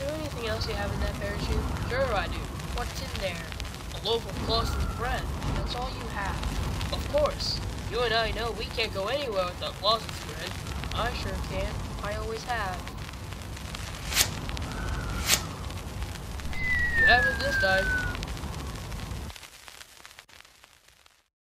there anything else you have in that parachute? Sure I do. What's in there? A loaf of Claussen's bread. That's all you have. Of course. You and I know we can't go anywhere without Claussen's bread. I sure can. I always have. You haven't this time.